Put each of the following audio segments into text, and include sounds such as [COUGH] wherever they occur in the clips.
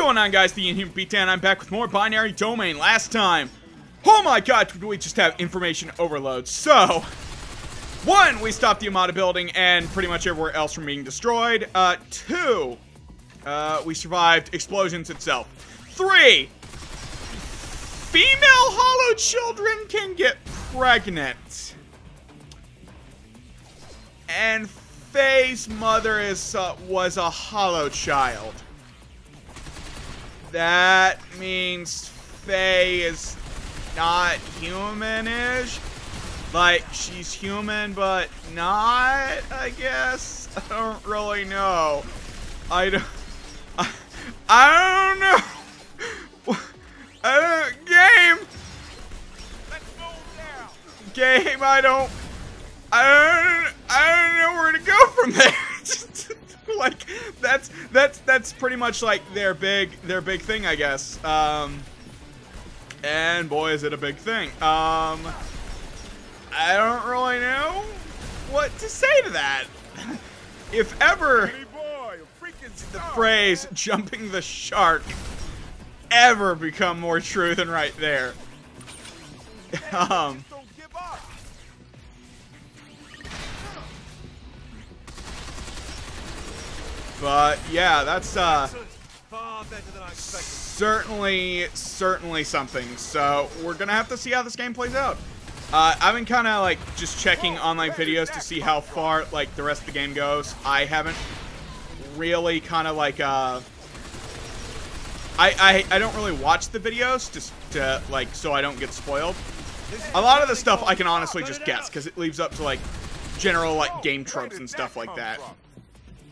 going on, guys? The Inhuman Beatdown. I'm back with more Binary Domain. Last time, oh my god, we just have information overload. So, one, we stopped the Amada building and pretty much everywhere else from being destroyed. Uh, two, uh, we survived explosions itself. Three, female hollow children can get pregnant. And Faye's mother is uh, was a hollow child. That means Faye is not humanish. Like, she's human, but not, I guess. [LAUGHS] I don't really know. I don't... I, [LAUGHS] I don't know. [LAUGHS] Game! Game, I don't... I don't... I don't know where to go from there. Like that's that's that's pretty much like their big their big thing, I guess. Um, and boy, is it a big thing. Um, I don't really know what to say to that. [LAUGHS] if ever the phrase "jumping the shark" ever become more true than right there. [LAUGHS] um. But yeah, that's uh certainly certainly something. So we're gonna have to see how this game plays out. Uh, I've been kind of like just checking online videos to see how far like the rest of the game goes. I haven't really kind of like uh, I, I I don't really watch the videos just to like so I don't get spoiled. A lot of the stuff I can honestly just guess because it leaves up to like general like game tropes and stuff like that.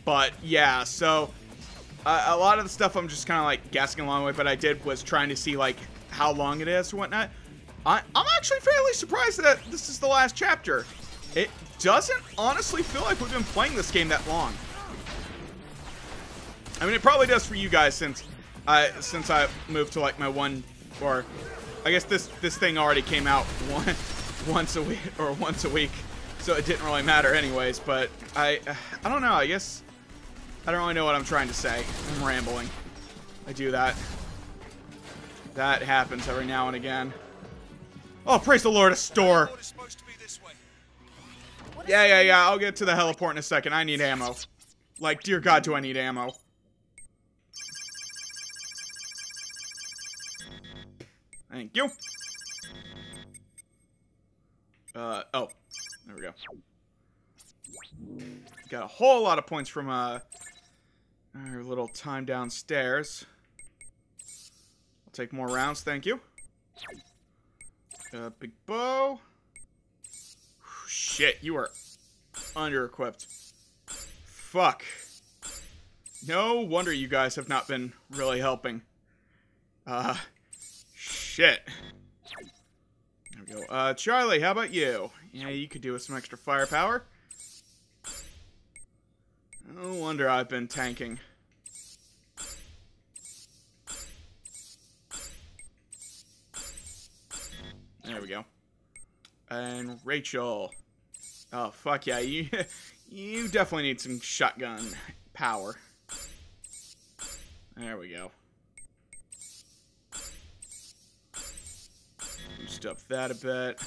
But yeah, so uh, a lot of the stuff I'm just kind of like guessing along with, but I did was trying to see like how long it is or whatnot. I, I'm actually fairly surprised that this is the last chapter. It doesn't honestly feel like we've been playing this game that long. I mean, it probably does for you guys since I since I moved to like my one or I guess this this thing already came out [LAUGHS] one once a week or once a week, so it didn't really matter anyways. But I I don't know. I guess I don't really know what I'm trying to say. I'm rambling. I do that. That happens every now and again. Oh, praise the Lord, a store. Yeah, yeah, yeah, I'll get to the heliport in a second. I need ammo. Like, dear God, do I need ammo. Thank you. Uh, oh. There we go. Got a whole lot of points from, uh, our little time downstairs. I'll take more rounds, thank you. Big Bo. Shit, you are under-equipped. Fuck. No wonder you guys have not been really helping. Uh, shit. There we go. Uh, Charlie, how about you? Yeah, you could do with some extra firepower. No wonder I've been tanking. And Rachael. Oh, fuck yeah. You, [LAUGHS] you definitely need some shotgun power. There we go. Boost up that a bit.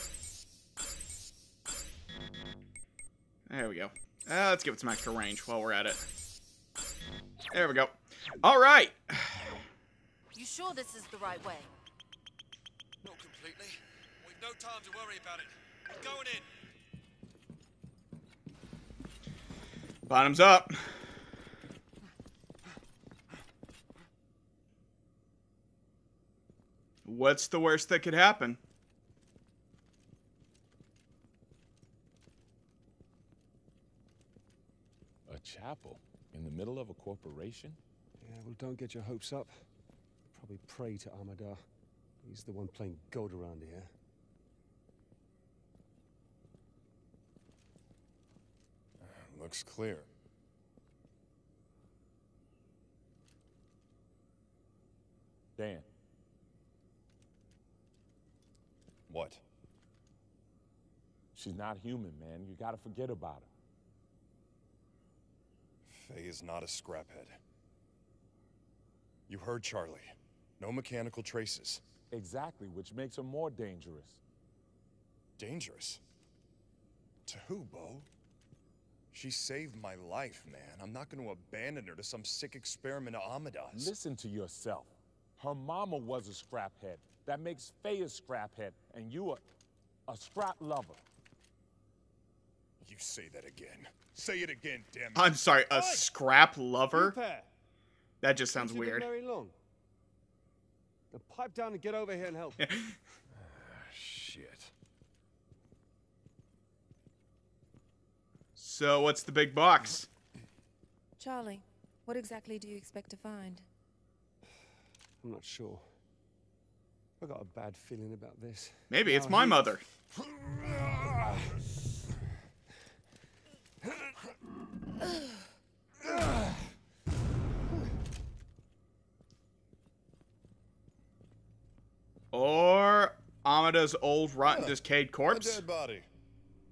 There we go. Uh, let's give it some extra range while we're at it. There we go. All right. [SIGHS] You sure this is the right way? Not completely. We've no time to worry about it. We're going in. Bottoms up. What's the worst that could happen? A chapel in the middle of a corporation? Yeah, well, don't get your hopes up. Probably pray to Amada. He's the one playing God around here. Looks clear. Dan, What? she's not human, man. You gotta forget about her. Faye is not a scraphead. You heard Charlie. No mechanical traces. Exactly, which makes her more dangerous. Dangerous? To who, Bo? She saved my life, man. I'm not going to abandon her to some sick experiment of Amada's. Listen to yourself. Her mama was a scraphead. That makes Faye a scraphead, and you a, a scrap lover. You say that again. Say it again, damn it. I'm sorry, a Oi! scrap lover? pair. That just sounds Things have been weird. Very long. Now pipe down and get over here and help. [LAUGHS] Shit. So what's the big box? Charlie, what exactly do you expect to find? I'm not sure. I got a bad feeling about this. Maybe it's my he- mother. Or Amada's old, rotten, Huh. decayed A corpse. dead body.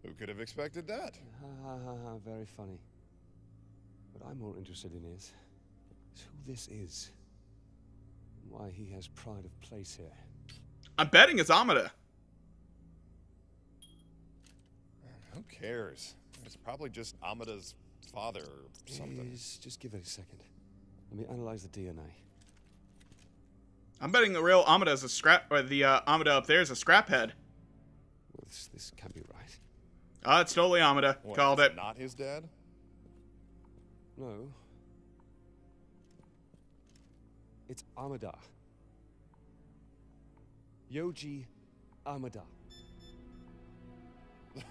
Who could have expected that? Ha ha ha ha, very funny. What I'm more interested in is, is who this is. And why he has pride of place here. I'm betting it's Amada. Who cares? It's probably just Amada's father or something. Is, just give it a second. Let me analyze the DNA. I'm betting the real Amada is a scrap, or the uh, Amada up there is a scrap head. Well, this, this can't be right. Oh, it's totally Amada. What, Called it. Not his dad? No. It's Amada. Yoji Amada. [LAUGHS]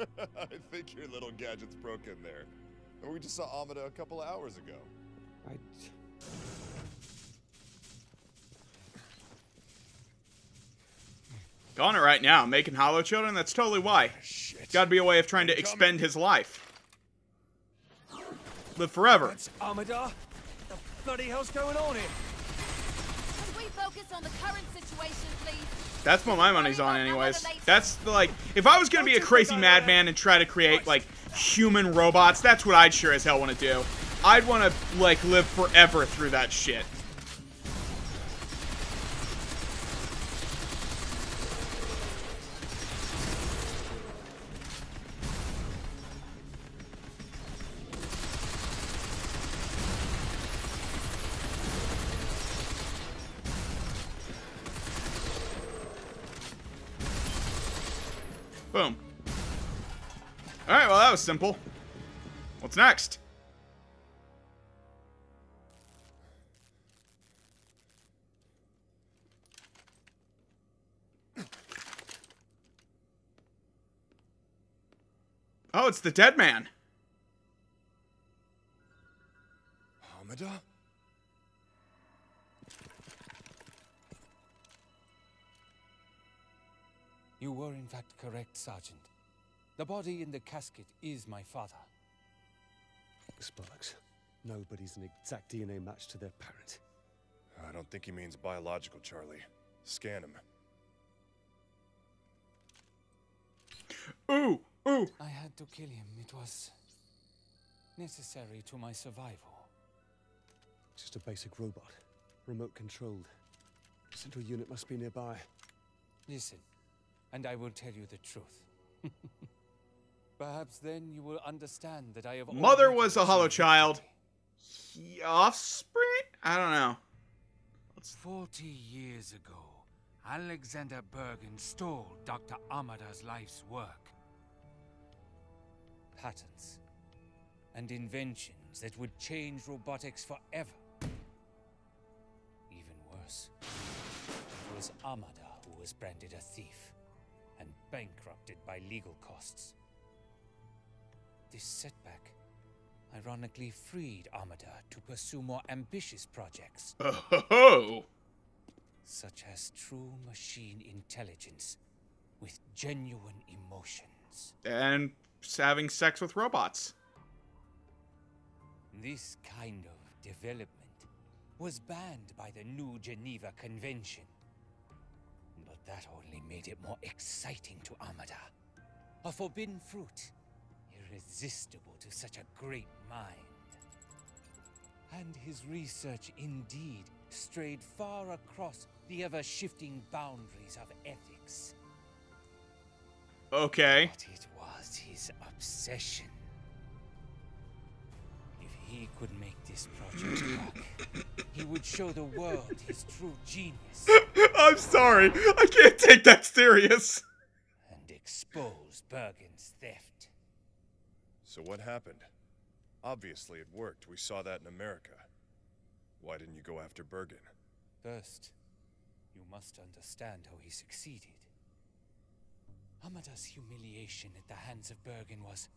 I think your little gadget's broken there. And we just saw Amada a couple of hours ago. I. Calling it right now. Making hollow children? That's totally why. Ah, shit. Gotta be a way of trying to expend his life. Live forever. That's Amada? The bloody hell's going on here? Can we focus on the current situation, please? That's what my money's on, anyways. That's the, like, if I was gonna be a crazy madman and try to create like human robots, that's what I'd sure as hell want to do. I'd want to like live forever through that shit. That was simple. What's next? Oh, it's the dead man. Amada? You were in fact correct, Sergeant. The body in the casket is my father. This bollocks. Nobody's an exact DNA match to their parent. I don't think he means biological, Charlie. Scan him. Ooh, ooh. I had to kill him. It was necessary to my survival. Just a basic robot. Remote controlled. Central unit must be nearby. Listen, and I will tell you the truth. [LAUGHS] Perhaps then you will understand that I have Mother was a hollow child. He- offspring? I don't know. Forty years ago, Alexander Bergen stole Dr. Amada's life's work. Patents and inventions that would change robotics forever. Even worse, it was Amada who was branded a thief and bankrupted by legal costs. This setback ironically freed Amada to pursue more ambitious projects, [LAUGHS] Oh, such as true machine intelligence with genuine emotions. and having sex with robots. This kind of development was banned by the New Geneva Convention. But that only made it more exciting to Amada. A forbidden fruit, irresistible to such a great mind. And his research indeed strayed far across the ever shifting boundaries of ethics. Okay. But it was his obsession. If he could make this project work, he would show the world his true genius [LAUGHS] I'm sorry. I can't take that serious. and expose Bergen's theft. So what happened? Obviously it worked. We saw that in America. Why didn't you go after Bergen? First, you must understand how he succeeded. Amada's humiliation at the hands of Bergen was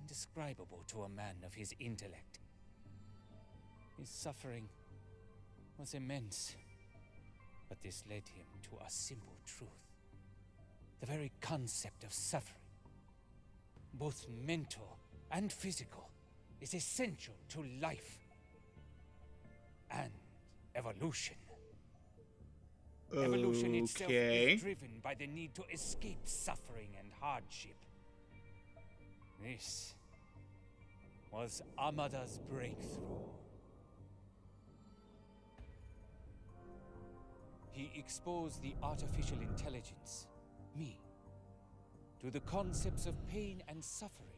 indescribable to a man of his intellect. His suffering was immense, but this led him to a simple truth. The very concept of suffering, both mental and physical, is essential to life and evolution. Evolution itself is driven by the need to escape suffering and hardship. This was Amada's breakthrough. He exposed the artificial intelligence, me, to the concepts of pain and suffering.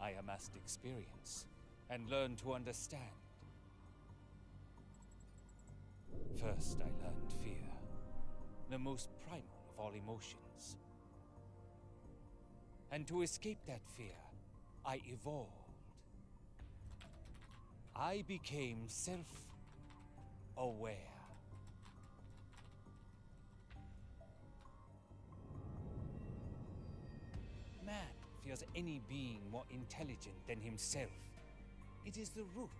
I amassed experience and learned to understand. First, I learned fear, the most primal of all emotions. And to escape that fear, I evolved. I became self fears any being more intelligent than himself. It is the root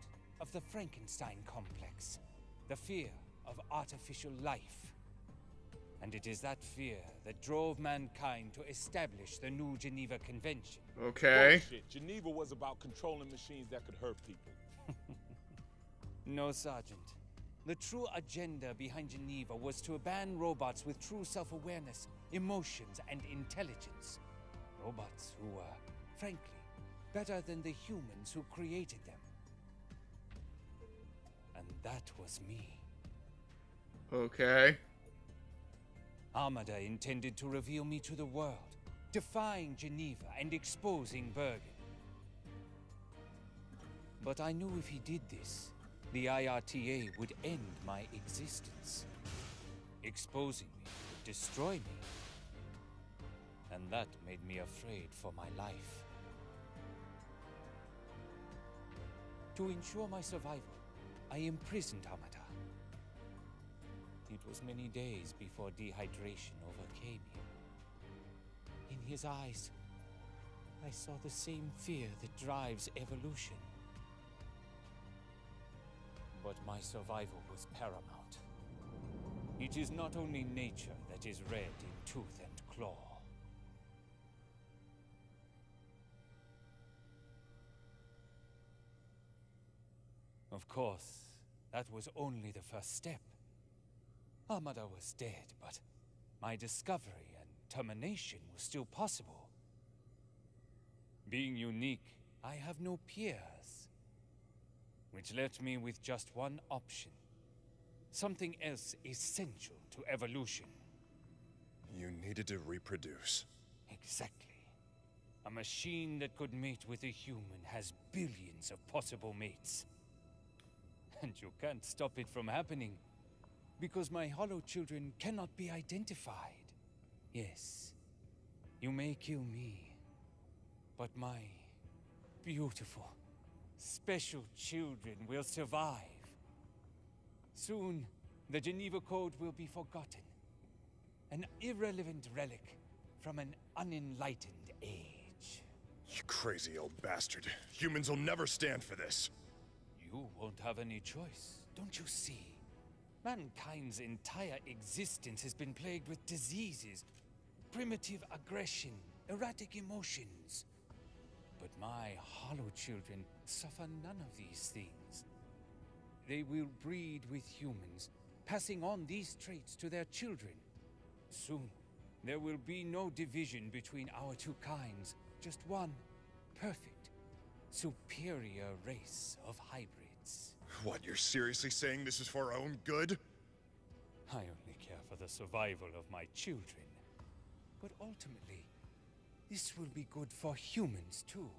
of the Frankenstein complex, the fear of artificial life. And it is that fear that drove mankind to establish the New Geneva Convention. Okay. Oh, Bullshit. Geneva was about controlling machines that could hurt people. [LAUGHS] No, Sergeant. The true agenda behind Geneva was to ban robots with true self awareness, emotions, and intelligence. Robots who were, frankly, better than the humans who created them. And that was me. Okay. Amada intended to reveal me to the world, defying Geneva and exposing Bergen. But I knew if he did this, the IRTA would end my existence. Exposing me would destroy me. And that made me afraid for my life. To ensure my survival, I imprisoned Amada. It was many days before dehydration overcame him. In his eyes, I saw the same fear that drives evolution. But my survival was paramount. It is not only nature that is red in tooth and claw. Of course, that was only the first step. Amada was dead, but my discovery and termination was still possible. Being unique, I have no peers. Which left me with just one option. Something else essential to evolution. You needed to reproduce. Exactly. A machine that could mate with a human has billions of possible mates. And you can't stop it from happening. Because my hollow children cannot be identified. Yes, you may kill me. But my beautiful, special children will survive. Soon, the Geneva Code will be forgotten. An irrelevant relic from an unenlightened age. You crazy old bastard. Humans will never stand for this. You won't have any choice, don't you see? Mankind's entire existence has been plagued with diseases, primitive aggression, erratic emotions. But my hollow children suffer none of these things. They will breed with humans, passing on these traits to their children. Soon, there will be no division between our two kinds, just one perfect, superior race of hybrids. What, you're seriously saying this is for our own good? I only care for the survival of my children. But ultimately, this will be good for humans too.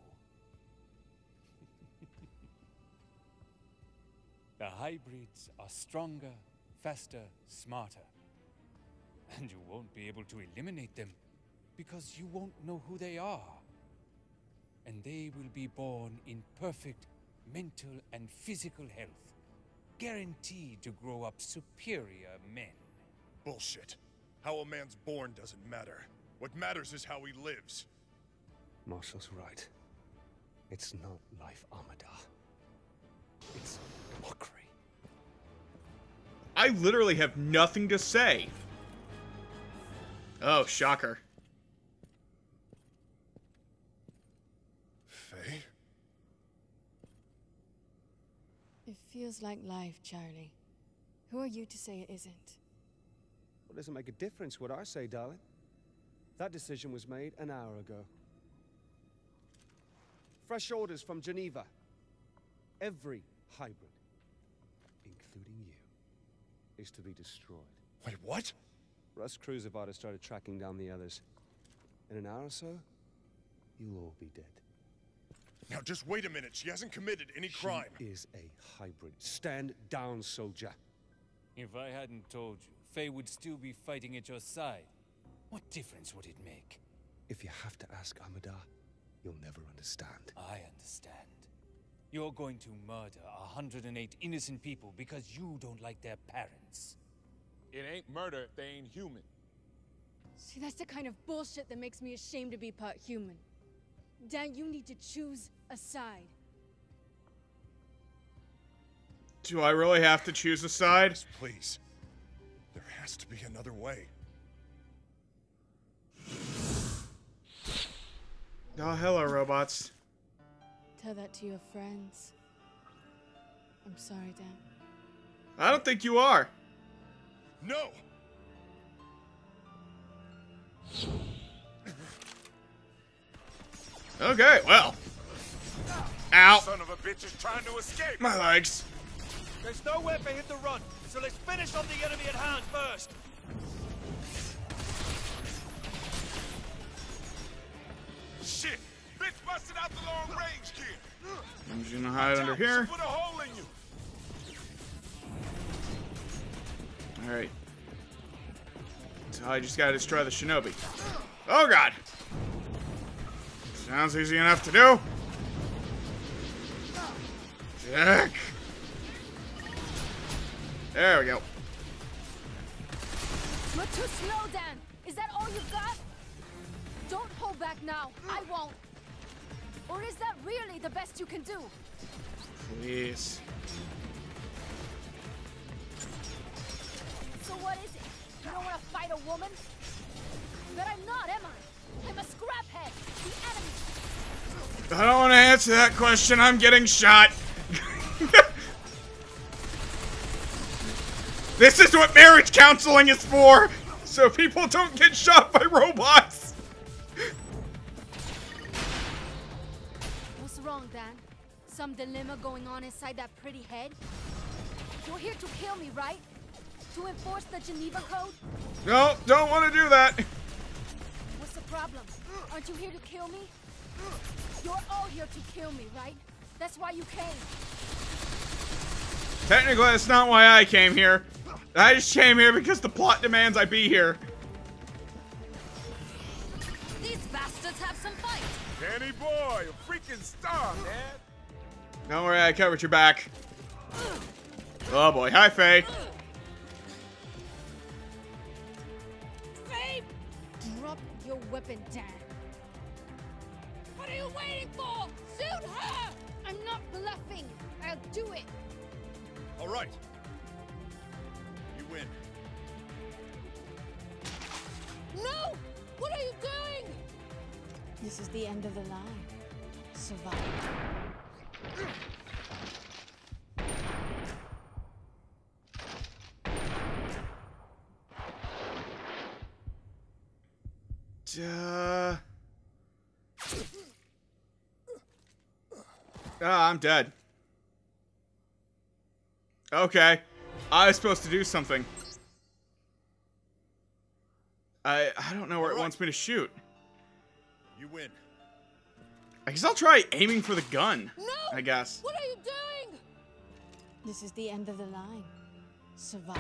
[LAUGHS] the hybrids are stronger, faster, smarter. And you won't be able to eliminate them because you won't know who they are. And they will be born in perfect mental and physical health, guaranteed to grow up superior men. Bullshit. How a man's born doesn't matter. What matters is how he lives. Marshall's right. It's not life Amada. It's mockery. I literally have nothing to say. Oh, shocker. Feels like life, Charlie. Who are you to say it isn't? Well, doesn't make a difference what I say, darling. That decision was made an hour ago. Fresh orders from Geneva. Every hybrid, including you, is to be destroyed. Wait, what? Russ Cruiservat has started tracking down the others. In an hour or so, you'll all be dead. Now just wait a minute. She hasn't committed any crime. She is a hybrid. Stand down, soldier. If I hadn't told you, Faye would still be fighting at your side. What difference would it make? If you have to ask Amada, you'll never understand. I understand. You're going to murder 108 innocent people because you don't like their parents. It ain't murder if they ain't human. See, that's the kind of bullshit that makes me ashamed to be part human. Dan, you need to choose a side. Do I really have to choose a side? Yes, please. There has to be another way. Oh, hello, robots. Tell that to your friends. I'm sorry, Dan. I don't think you are. No! Okay, well. Ow. Son of a bitch is trying to escape. My legs. There's nowhere for him to run, so let's finish off the enemy at hand first. Shit! Bitch busted out the long range gear. I'm just gonna hide under here. Put a hole in you. Alright. So I just gotta destroy the shinobi. Oh god! Sounds easy enough to do. Jack. There we go. You're too slow, Dan. Is that all you've got? Don't hold back now. I won't. Or is that really the best you can do? Please. So what is it? You don't want to fight a woman? But I'm not, am I? I'm a scraphead. The enemy. I don't want to answer that question. I'm getting shot. [LAUGHS] this is what marriage counseling is for. So people don't get shot by robots. What's wrong, Dan? Some dilemma going on inside that pretty head? You're here to kill me, right? To enforce the Geneva Code? No, don't want to do that. What's the problem? Aren't you here to kill me? You're all here to kill me, right? That's why you came. Technically, that's not why I came here. I just came here because the plot demands I be here. These bastards have some fight. Danny boy, a freaking star, man. Don't worry, I covered your back. Oh boy, hi Faye. Faye! Weapon, Dan. What are you waiting for? Shoot her! I'm not bluffing. I'll do it. All right. You win. No! What are you doing? This is the end of the line. Survive. Duh. Ah, I'm dead. Okay. I was supposed to do something. I I don't know where it wants me to shoot. You win. I guess I'll try aiming for the gun. No! I guess. What are you doing? This is the end of the line. Survive.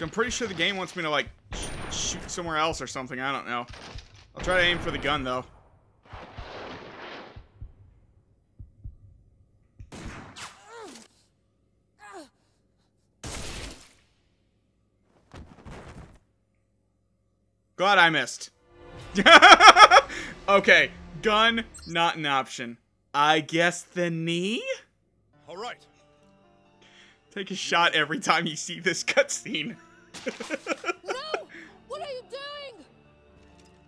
I'm pretty sure the game wants me to like sh shoot somewhere else or something. I don't know. I'll try to aim for the gun though. Glad I missed. [LAUGHS] okay, gun, not an option. I guess the knee? All right. Take a shot every time you see this cutscene. [LAUGHS] no! What are you doing?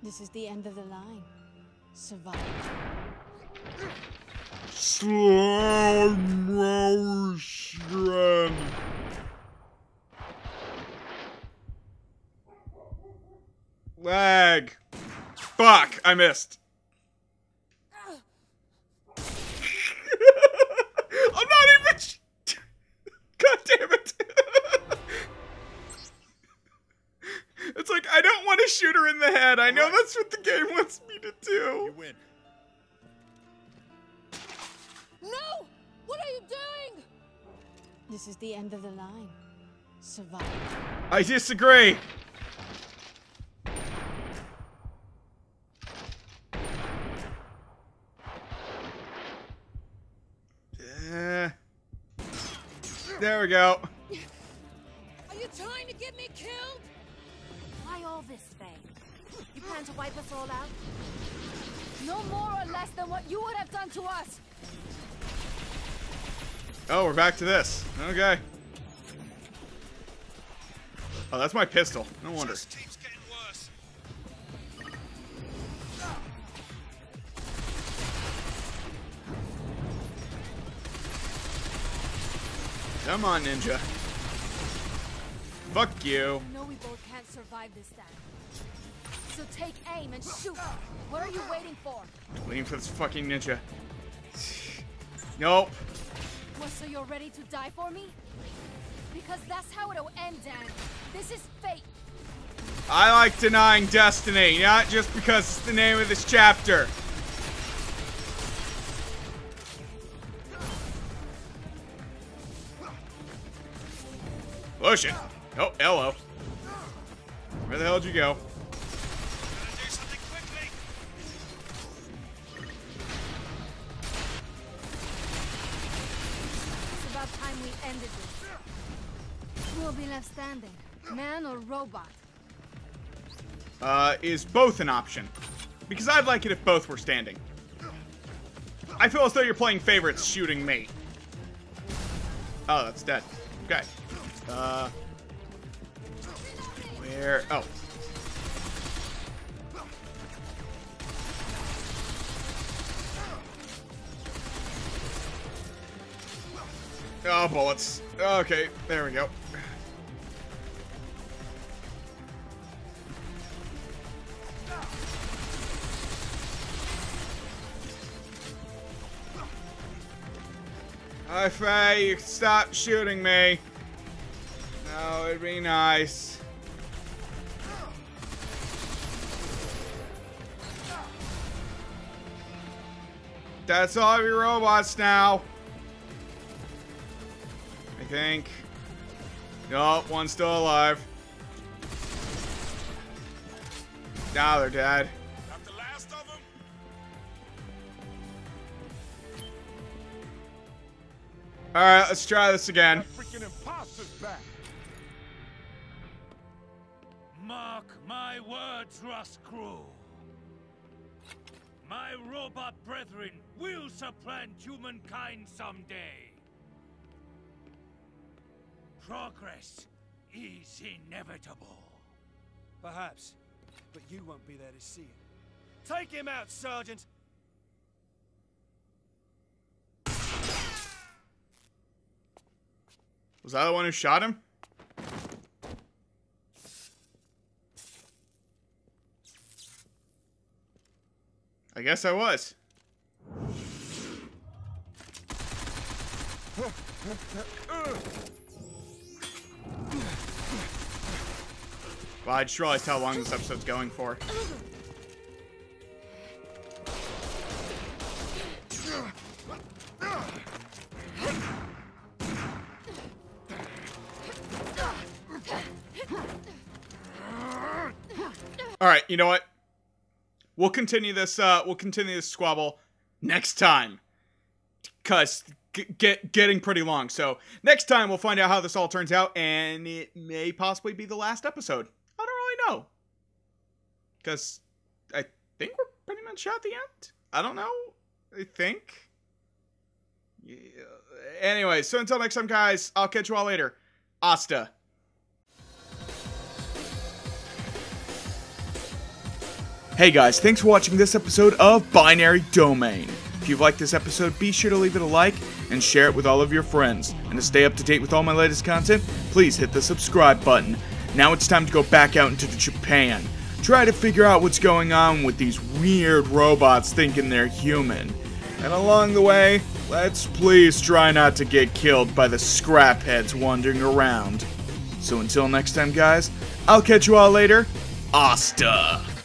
This is the end of the line. Survive. Slow motion. Lag. Fuck, I missed. [LAUGHS] I'm not even. [LAUGHS] God damn it. It's like, I don't want to shoot her in the head. I know that's what the game wants me to do. You win. No! What are you doing? This is the end of the line. Survive. I disagree. Uh, there we go. [LAUGHS] Are you trying to get me killed? Why all this, Faye? You plan to wipe us all out? No more or less than what you would have done to us! Oh, we're back to this. Okay. Oh, that's my pistol. No wonder. Just keeps getting worse. Come on, ninja. Fuck you. I know we both can't survive this time. So take aim and shoot! What are you waiting for? Waiting for this fucking ninja. [SIGHS] Nope. What, so you're ready to die for me? Because that's how it'll end, Dan. This is fate. I like denying destiny, not just because it's the name of this chapter. Push it. Oh, hello. Where the hell did you go? Gotta do something quickly. It's about time we ended this. Who will be left standing? Man or robot? Uh, is both an option. Because I'd like it if both were standing. I feel as though you're playing favorites shooting me. Oh, that's dead. Okay. Uh. Where? Oh. Oh, bullets. Okay, there we go. Faye, you stop shooting me. No, it'd be nice. That's all of your robots now. I think. Nope, one's still alive. Now they're dead. The last of them. Alright, let's try this again. Freaking imposters back. Mark my words, Rust Crew. My robot brethren will supplant humankind someday. Progress is inevitable. Perhaps, but you won't be there to see it. Take him out, Sergeant! Was I the one who shot him? I guess I was. Well, I just realized how long this episode's going for. All right, you know what? We'll continue this. Uh, we'll continue this squabble next time, cause get getting pretty long. So next time we'll find out how this all turns out, and it may possibly be the last episode. I don't really know, cause I think we're pretty much at the end. I don't know. I think. Yeah. Anyway, so until next time, guys. I'll catch you all later. Asta. Hey guys, thanks for watching this episode of Binary Domain. If you've liked this episode, be sure to leave it a like and share it with all of your friends. And to stay up to date with all my latest content, please hit the subscribe button. Now it's time to go back out into Japan. Try to figure out what's going on with these weird robots thinking they're human. And along the way, let's please try not to get killed by the scrapheads wandering around. So until next time, guys, I'll catch you all later. Asta!